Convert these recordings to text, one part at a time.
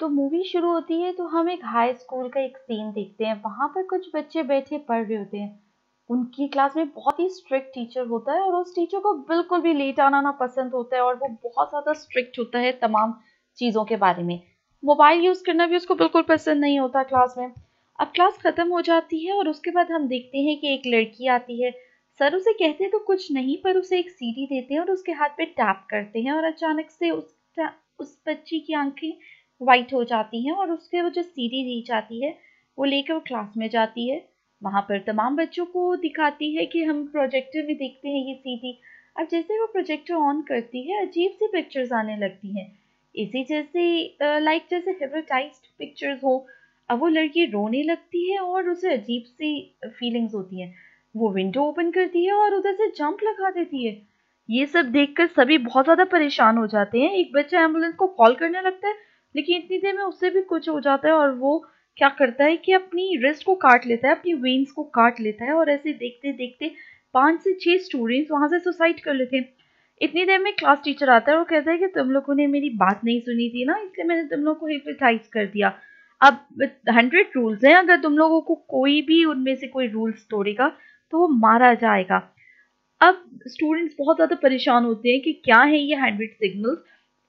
तो मूवी शुरू होती है तो हम एक हाई स्कूल का एक सीन देखते हैं। वहाँ पर कुछ बच्चे बैठे पढ़ रहे होते हैं। उनकी क्लास में बहुत ही स्ट्रिक्ट टीचर होता है और उस टीचर को बिल्कुल भी लेट आना ना पसंद होता है और वो बहुत ज़्यादा स्ट्रिक्ट होता है तमाम चीज़ों के बारे में। मोबाइल यूज़ करना भी उसको बिल्कुल पसंद नहीं होता क्लास में। अब क्लास ख़त्म हो जाती है और उसके बाद हम देखते हैं कि एक लड़की आती है। सर उसे कहते हैं तो कुछ नहीं पर उसे एक सीढ़ी देते हैं और उसके हाथ पे टैप करते हैं और अचानक से उस उस बच्ची की आँखें वाइट हो जाती हैं और उसके वो जो सीडी दी जाती है, वो लेकर वो क्लास में जाती है। वहाँ पर तमाम बच्चों को दिखाती है कि हम प्रोजेक्टर में देखते हैं ये सीडी अब जैसे वो प्रोजेक्टर ऑन करती है, अजीब सी पिक्चर्स आने लगती हैं। इसी जैसे लाइक जैसे हिप्नोटाइज्ड पिक्चर्स हो, अब वो लड़की रोने लगती है और उसे अजीब सी फीलिंग्स होती हैं। वो विंडो ओपन करती है और उधर से जंप लगा देती है। ये सब देखकर सभी बहुत ज़्यादा परेशान हो जाते हैं। एक बच्चा एंबुलेंस को कॉल करने लगता है लेकिन इतनी देर में उससे भी कुछ हो जाता है और वो क्या करता है कि अपनी रिस्ट को काट लेता है, अपनी वेन्स को काट लेता है और ऐसे देखते देखते पाँच से छः स्टूडेंट्स वहाँ से सुसाइड कर लेते हैं। इतनी देर में क्लास टीचर आता है और कहता है कि तुम लोगों ने मेरी बात नहीं सुनी थी ना, इसलिए मैंने तुम लोग को हिप्नोटाइज कर दिया। अब हंड्रेड रूल्स हैं, अगर तुम लोगों को कोई भी उनमें से कोई रूल्स तोड़ेगा तो वो मारा जाएगा। अब स्टूडेंट्स बहुत ज़्यादा परेशान होते हैं कि क्या है ये हंड्रेड सिग्नल्स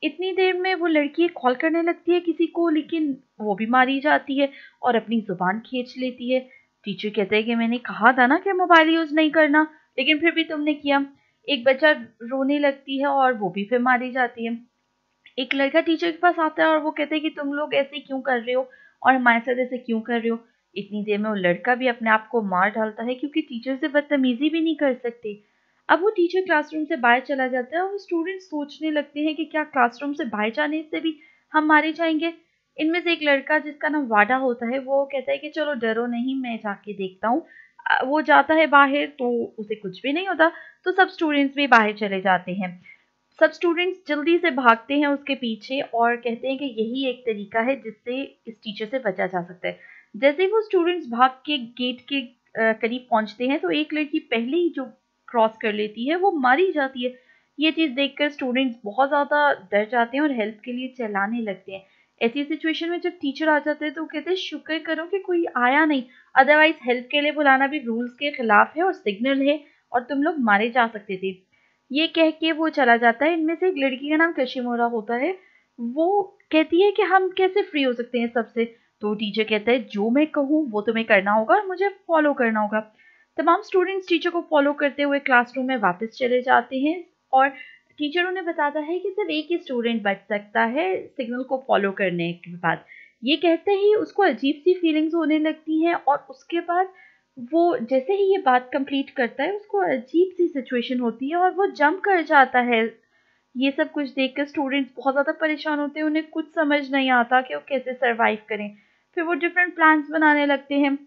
इतनी देर में वो लड़की कॉल करने लगती है किसी को, लेकिन वो भी मारी जाती है और अपनी ज़ुबान खींच लेती है। टीचर कहते हैं कि मैंने कहा था ना कि मोबाइल यूज़ नहीं करना, लेकिन फिर भी तुमने किया। एक बच्चा रोने लगती है और वो भी फिर मारी जाती है। एक लड़का टीचर के पास आता है और वो कहते हैं कि तुम लोग ऐसे क्यों कर रहे हो और हमारे साथ ऐसे क्यों कर रहे हो? इतनी देर में वो लड़का भी अपने आप को मार डालता है क्योंकि टीचर से बदतमीजी भी नहीं कर सकते। अब वो टीचर क्लासरूम से बाहर चला जाता है और स्टूडेंट सोचने लगते हैं कि क्या क्लासरूम से बाहर जाने से भी हम मारे जाएँगे। इनमें से एक लड़का जिसका नाम वाडा होता है, वो कहता है कि चलो डरो नहीं, मैं जाके देखता हूँ। वो जाता है बाहर तो उसे कुछ भी नहीं होता तो सब स्टूडेंट्स भी बाहर चले जाते हैं। सब स्टूडेंट्स जल्दी से भागते हैं उसके पीछे और कहते हैं कि यही एक तरीका है जिससे इस टीचर से बचा जा सकता है। जैसे वो स्टूडेंट्स भाग के गेट के करीब पहुँचते हैं तो एक लड़की पहले ही जो क्रॉस कर लेती है, वो मारी जाती है। ये चीज़ देखकर स्टूडेंट्स बहुत ज़्यादा डर जाते हैं और हेल्प के लिए चलाने लगते हैं। ऐसी सिचुएशन में जब टीचर आ जाते हैं तो कहते हैं, शुक्र करो कि कोई आया नहीं। अदरवाइज़ हेल्प के लिए बुलाना भी रूल्स के खिलाफ है और सिग्नल है और तुम लोग मारे जा सकते थे। ये कह के वो चला जाता है। इनमें से एक लड़की का नाम कशिमोरा होता है। वो कहती है कि हम कैसे फ्री हो सकते हैं सबसे? तो टीचर कहता है, जो मैं कहूँ वो तुम्हें करना होगा और मुझे फॉलो करना होगा। तमाम स्टूडेंट्स टीचर को फॉलो करते हुए क्लासरूम में वापस चले जाते हैं और टीचर उन्हें बताता है कि सिर्फ़ एक ही स्टूडेंट बच सकता है सिग्नल को फॉलो करने के बाद। ये कहते ही, उसको अजीब सी फीलिंग्स होने लगती हैं और उसके बाद वो जैसे ही ये बात कंप्लीट करता है, उसको अजीब सी सिचुएशन होती है और वो जंप कर जाता है। ये सब कुछ देख कर स्टूडेंट्स बहुत ज़्यादा परेशान होते हैं, उन्हें कुछ समझ नहीं आता कि वो कैसे सरवाइव करें। फिर वो डिफरेंट प्लान्स बनाने लगते हैं।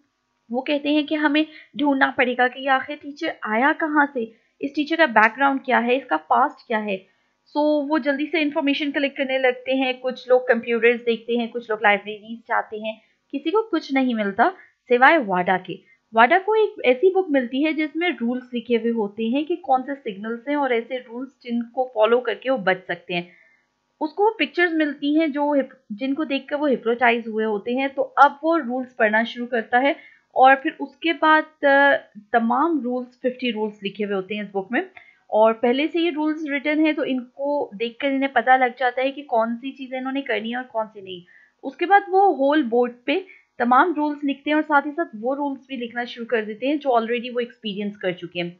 वो कहते हैं कि हमें ढूंढना पड़ेगा कि आखिर टीचर आया कहाँ से? इस टीचर का बैकग्राउंड क्या है? इसका पास्ट क्या है? सो so, वो जल्दी से इंफॉर्मेशन कलेक्ट करने लगते हैं। कुछ लोग कंप्यूटर्स देखते हैं कुछ लोग लाइब्रेरीज जाते हैं। किसी को कुछ नहीं मिलता सिवाय वाडा के। वाडा को एक ऐसी बुक मिलती है जिसमें रूल्स लिखे हुए होते हैं कि कौन से सिग्नल्स हैं और ऐसे रूल्स जिनको फॉलो करके वो बच सकते हैं। उसको पिक्चर्स मिलती हैं जो जिनको देखकर वो हिप्रोटाइज हुए होते हैं। तो अब वो रूल्स पढ़ना शुरू करता है। और फिर उसके बाद तमाम रूल्स फिफ्टी रूल्स लिखे हुए होते हैं इस बुक में। और पहले से ये रूल्स रिटर्न है तो इनको देख कर इन्हें पता लग जाता है कि कौन सी चीज़ें इन्होंने करनी है और कौन सी नहीं। उसके बाद वो होल बोर्ड पे तमाम रूल्स लिखते हैं और साथ ही साथ वो रूल्स भी लिखना शुरू कर देते हैं, जो ऑलरेडी वो एक्सपीरियंस कर चुके हैं।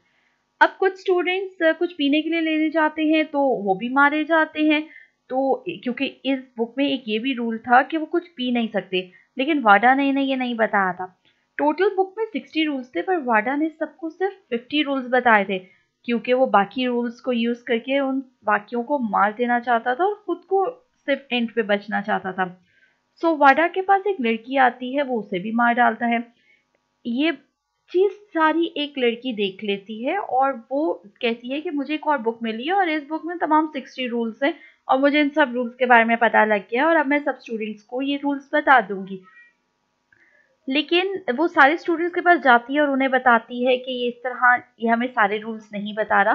अब कुछ स्टूडेंट्स कुछ पीने के लिए लेने जाते हैं तो वो भी मारे जाते हैं। तो क्योंकि इस बुक में एक ये भी रूल था कि वो कुछ पी नहीं सकते, लेकिन वाडा ने इन्हें ये नहीं बताया था। टोटल बुक में सिक्सटी रूल्स थे पर वाडा ने सबको सिर्फ़ फिफ्टी रूल्स बताए थे क्योंकि वो बाकी रूल्स को यूज़ करके उन वाक्यों को मार देना चाहता था और खुद को सिर्फ़ एंड पे बचना चाहता था। सो so, वाडा के पास एक लड़की आती है वो उसे भी मार डालता है। ये चीज़ सारी एक लड़की देख लेती है और वो कहती है कि मुझे एक और बुक मिली है और इस बुक में तमाम सिक्सटी रूल्स हैं और मुझे इन सब रूल्स के बारे में पता लग गया और अब मैं सब स्टूडेंट्स को ये रूल्स बता दूँगी। लेकिन वो सारे स्टूडेंट्स के पास जाती है और उन्हें बताती है कि ये इस तरह ये हमें सारे रूल्स नहीं बता रहा।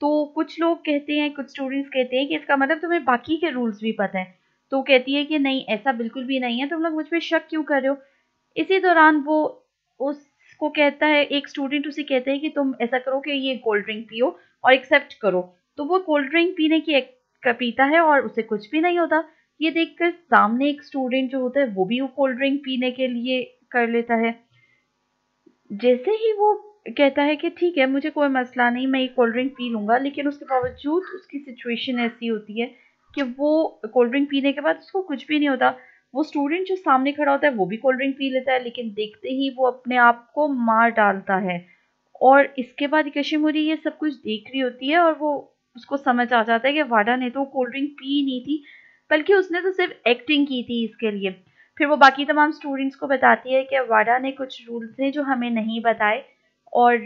तो कुछ लोग कहते हैं, कुछ स्टूडेंट्स कहते हैं कि इसका मतलब तुम्हें बाकी के रूल्स भी पता है। तो कहती है कि नहीं, ऐसा बिल्कुल भी नहीं है। तुम लोग मुझ पर शक क्यों कर रहे हो? इसी दौरान वो उसको कहता है, एक स्टूडेंट उसे कहते हैं कि तुम ऐसा करो कि ये कोल्ड ड्रिंक पियो और एक्सेप्ट करो। तो वो कोल्ड ड्रिंक पीने की पीता है और उसे कुछ भी नहीं होता। ये देखकर सामने एक स्टूडेंट जो होता है, वो भी वो कोल्ड ड्रिंक पीने के लिए कर लेता है। जैसे ही वो कहता है कि ठीक है, मुझे कोई मसला नहीं, मैं ये कोल्ड ड्रिंक पी लूँगा, लेकिन उसके बावजूद उसकी सिचुएशन ऐसी होती है कि वो कोल्ड ड्रिंक पीने के बाद उसको कुछ भी नहीं होता। वो स्टूडेंट जो सामने खड़ा होता है, वो भी कोल्ड ड्रिंक पी लेता है, लेकिन देखते ही वो अपने आप को मार डालता है। और इसके बाद कशिमुरी ये सब कुछ देख रही होती है और वो उसको समझ आ जाता है कि वाडा ने तो कोल्ड ड्रिंक पी नहीं थी, बल्कि उसने तो सिर्फ़ एक्टिंग की थी इसके लिए। फिर वो बाकी तमाम स्टूडेंट्स को बताती है कि वाडा ने कुछ रूल्स हैं जो हमें नहीं बताए और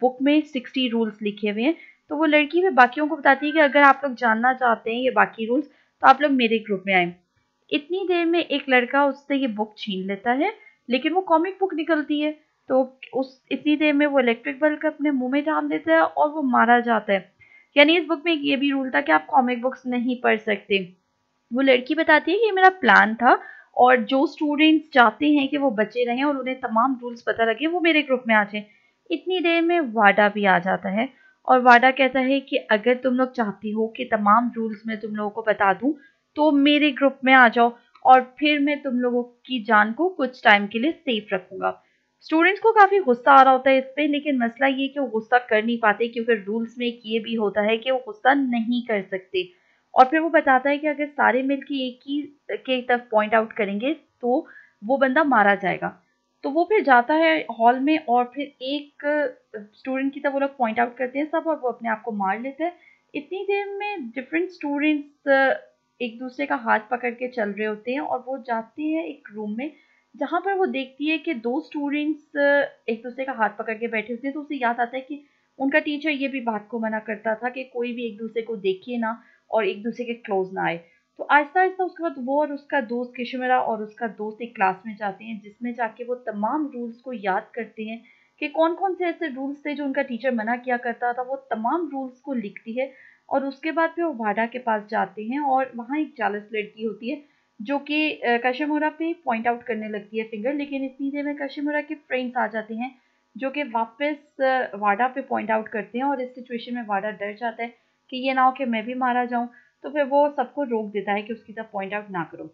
बुक में सिक्सटी रूल्स लिखे हुए हैं। तो वो लड़की फिर बाकियों को बताती है कि अगर आप लोग जानना चाहते हैं ये बाकी रूल्स तो आप लोग मेरे ग्रुप में आए। इतनी देर में एक लड़का उससे ये बुक छीन लेता है, लेकिन वो कॉमिक बुक निकलती है। तो उस, इतनी देर में वो इलेक्ट्रिक बल्ब अपने मुँह में डाल देता है और वो मारा जाता है। यानी इस बुक में ये भी रूल था कि आप कॉमिक बुक्स नहीं पढ़ सकते। वो लड़की बताती है कि ये मेरा प्लान था और जो स्टूडेंट्स चाहते हैं कि वो बचे रहें और उन्हें तमाम रूल्स पता लगे, वो मेरे ग्रुप में आ जाए। इतनी देर में वाडा भी आ जाता है और वाडा कहता है कि अगर तुम लोग चाहती हो कि तमाम रूल्स मैं तुम लोगों को बता दूँ तो मेरे ग्रुप में आ जाओ और फिर मैं तुम लोगों की जान को कुछ टाइम के लिए सेफ़ रखूँगा। स्टूडेंट्स को काफ़ी गुस्सा आ रहा होता है इस पर लेकिन मसला ये कि वो गुस्सा कर नहीं पाते क्योंकि रूल्स में एक ये भी होता है कि वो गुस्सा नहीं कर सकते। और फिर वो बताता है कि अगर सारे मिल के एक ही, के तरफ़ पॉइंट आउट करेंगे तो वो बंदा मारा जाएगा। तो वो फिर जाता है हॉल में और फिर एक स्टूडेंट की तरफ़ वो लोग पॉइंट आउट करते हैं सब और वो अपने आप को मार लेते हैं। इतनी देर में डिफरेंट स्टूडेंट्स एक दूसरे का हाथ पकड़ के चल रहे होते हैं और वो जाते हैं एक रूम में, जहाँ पर वो देखती है कि दो स्टूडेंट्स एक दूसरे का हाथ पकड़ के बैठे होते हैं तो उसे याद आता है कि उनका टीचर ये भी बात को मना करता था कि कोई भी एक दूसरे को देखे ना और एक दूसरे के क्लोज ना आए। तो आहिस्ता आहिस्ता उसके बाद वो और उसका दोस्त किशमेरा और उसका दोस्त एक क्लास में जाते हैं, जिसमें जाके वो तमाम रूल्स को याद करते हैं कि कौन कौन से ऐसे रूल्स थे जो उनका टीचर मना किया करता था। वो तमाम रूल्स को लिखती है और उसके बाद फिर वो वाडा के पास जाते हैं और वहाँ एक चालीस लड़की होती है, जो कि कशिमुरा पे पॉइंट आउट करने लगती है फिंगर लेकिन इतनी देर में कशिमुरा के फ्रेंड्स आ जाते हैं, जो कि वापस वाडा पे पॉइंट आउट करते हैं और इस सिचुएशन में वाडा डर जाता है। कि ये ना हो कि मैं भी मारा जाऊँ तो फिर वो सबको रोक देता है कि उसकी तरफ़ पॉइंट आउट ना करो।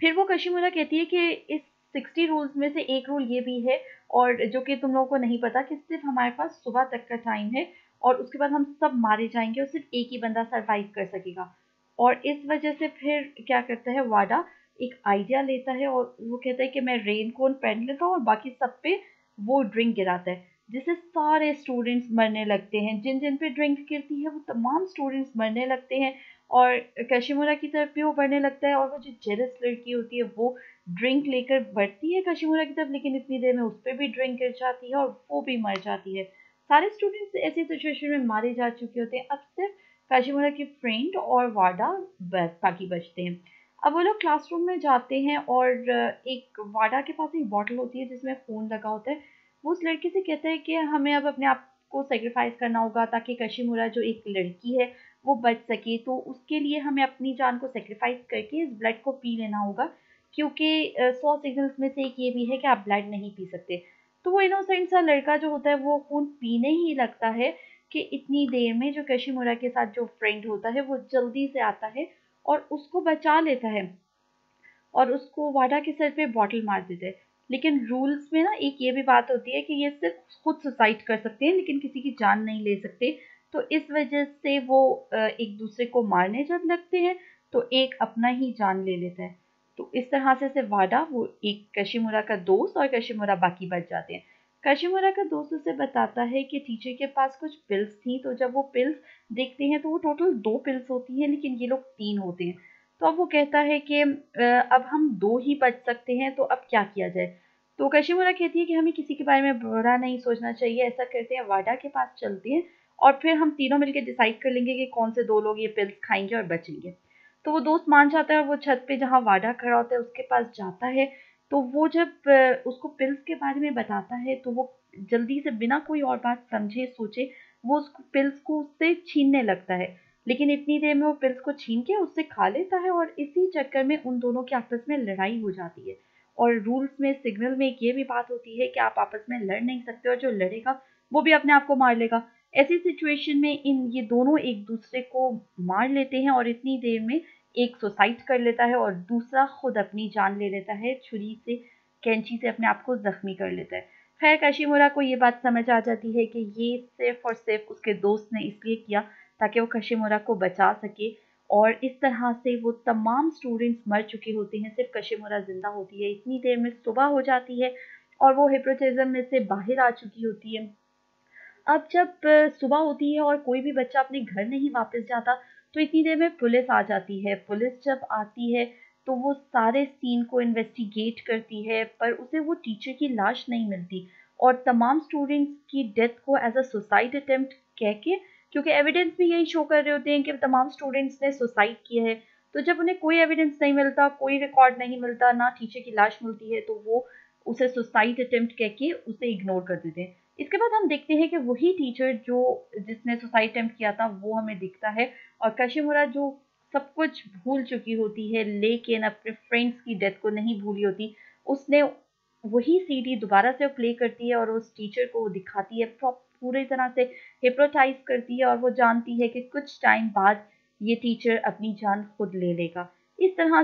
फिर वो कशिमुरा कहती है कि इस सिक्सटी रूल्स में से एक रूल ये भी है और जो कि तुम लोगों को नहीं पता कि सिर्फ़ हमारे पास सुबह तक का टाइम है और उसके बाद हम सब मारे जाएँगे और सिर्फ़ एक ही बंदा सरवाइव कर सकेगा। और इस वजह से फिर क्या करता है, वाडा एक आइडिया लेता है और वो कहता है कि मैं रेन कोन पहन लेता हूँ और बाकी सब पे वो ड्रिंक गिराता है। जिससे सारे स्टूडेंट्स मरने लगते हैं। जिन जिन पे ड्रिंक गिरती है, वो तमाम स्टूडेंट्स मरने लगते हैं और कशिमुरा की तरफ़ भी वो बढ़ने लगता है और वो जो जेरस लड़की होती है, वो ड्रिंक लेकर बढ़ती है कशिमुरा की तरफ़, लेकिन इतनी देर में उस पर भी ड्रिंक गिर जाती है और वो भी मर जाती है। सारे स्टूडेंट्स ऐसी सिचुएशन में मारे जा चुके होते हैं। अब सिर्फ़ काशीमुरा के फ्रेंड और वाडा बाकी बचते हैं। अब वो लोग क्लासरूम में जाते हैं और एक वाडा के पास एक बॉटल होती है जिसमें फ़ोन लगा होता है। उस लड़की से कहता है कि हमें अब अपने आप को सेक्रीफाइस करना होगा ताकि कशिमुरा, जो एक लड़की है, वो बच सके। तो उसके लिए हमें अपनी जान को सेक्रीफाइस करके इस ब्लड को पी लेना होगा, क्योंकि सौ सिग्नल्स में से एक ये भी है कि आप ब्लड नहीं पी सकते। तो वो इनोसेंट सा लड़का जो होता है, वो खून पीने ही लगता है कि इतनी देर में जो कशिमुरा के साथ जो फ्रेंड होता है, वो जल्दी से आता है और उसको बचा लेता है और उसको वाडा के सर पे बॉटल मार देते हैं। लेकिन रूल्स में ना एक ये भी बात होती है कि ये सिर्फ़ खुद सुसाइड कर सकते हैं, लेकिन किसी की जान नहीं ले सकते। तो इस वजह से वो एक दूसरे को मारने जब लगते हैं तो एक अपना ही जान ले लेता है। तो इस तरह से से वाडा वो एक कशिमुरा का दोस्त और कशिमुरा बाकी बच जाते हैं। कशिमुरा का दोस्त उसे बताता है कि टीचर के पास कुछ पिल्स थी तो जब वो पिल्स देखते हैं तो वो टोटल दो पिल्स होती हैं, लेकिन ये लोग तीन होते हैं। तो अब वो कहता है कि अब हम दो ही बच सकते हैं तो अब क्या किया जाए? तो कशिमुरा कहती है कि हमें किसी के बारे में बुरा नहीं सोचना चाहिए, ऐसा करते हैं, वाडा के पास चलते हैं, और फिर हम तीनों मिलकर डिसाइड कर लेंगे कि कौन से दो लोग ये पिल्स खाएँगे और बचेंगे। तो वो दोस्त मान जाता है और वो छत पे जहाँ वाडा खड़ा होता है, उसके पास जाता है तो वो जब उसको पिल्स के बारे में बताता है तो वो जल्दी से बिना कोई और बात समझे, सोचे, वो उस पिल्स को उससे छीनने लगता है। लेकिन इतनी देर में वो पिल्स को छीन के उससे खा लेता है और इसी चक्कर में उन दोनों के आपस में लड़ाई हो जाती है। और रूल्स में, सिग्नल में एक ये भी बात होती है कि आप आपस में लड़ नहीं सकते और जो लड़ेगा, वो भी अपने आप को मार लेगा। ऐसी सिचुएशन में इन ये दोनों एक दूसरे को मार लेते हैं और इतनी देर में एक सुसाइड कर लेता है और दूसरा खुद अपनी जान ले लेता है, छुरी से, कैंची से अपने आप को जख्मी कर लेता है। खैर, कशिमुरा को ये बात समझ आ जाती है कि ये सिर्फ़ और सिर्फ़ उसके दोस्त ने इसलिए किया ताकि वो कशिमुरा को बचा सके। और इस तरह से वो तमाम स्टूडेंट्स मर चुके होते हैं, सिर्फ़ कशिमुरा ज़िंदा होती है। इतनी देर में सुबह हो जाती है और वो हिप्रोटिज्म में से बाहर आ चुकी होती है। अब जब सुबह होती है और कोई भी बच्चा अपने घर नहीं वापस जाता तो इतनी देर में पुलिस आ जाती है। पुलिस जब आती है तो वो सारे सीन को इन्वेस्टिगेट करती है, पर उसे वो टीचर की लाश नहीं मिलती। और तमाम स्टूडेंट्स की डेथ को एज अ सुसाइड अटेम्प्ट कह के क्योंकि एविडेंस भी यही शो कर रहे होते हैं कि तमाम स्टूडेंट्स ने सुसाइड किया है। तो जब उन्हें कोई एविडेंस नहीं मिलता, कोई रिकॉर्ड नहीं मिलता, ना टीचर की लाश मिलती है तो वो उसे सुसाइड अटेम्प्ट कह के उसे इग्नोर कर देते हैं। इसके बाद हम देखते हैं कि वही टीचर जो जिसने सुसाइड अटेम्प्ट किया था, वो हमें दिखता है। और कशिमुरा जो सब कुछ भूल चुकी होती है, लेकिन अपने फ्रेंड्स की डेथ को नहीं भूली होती, उसने वही सीडी दोबारा से प्ले करती है और उस टीचर को दिखाती है। पूरी तरह से हिप्रोटाइज करती है और वो जानती है कि कुछ टाइम बाद ये टीचर अपनी जान खुद ले लेगा। इस तरह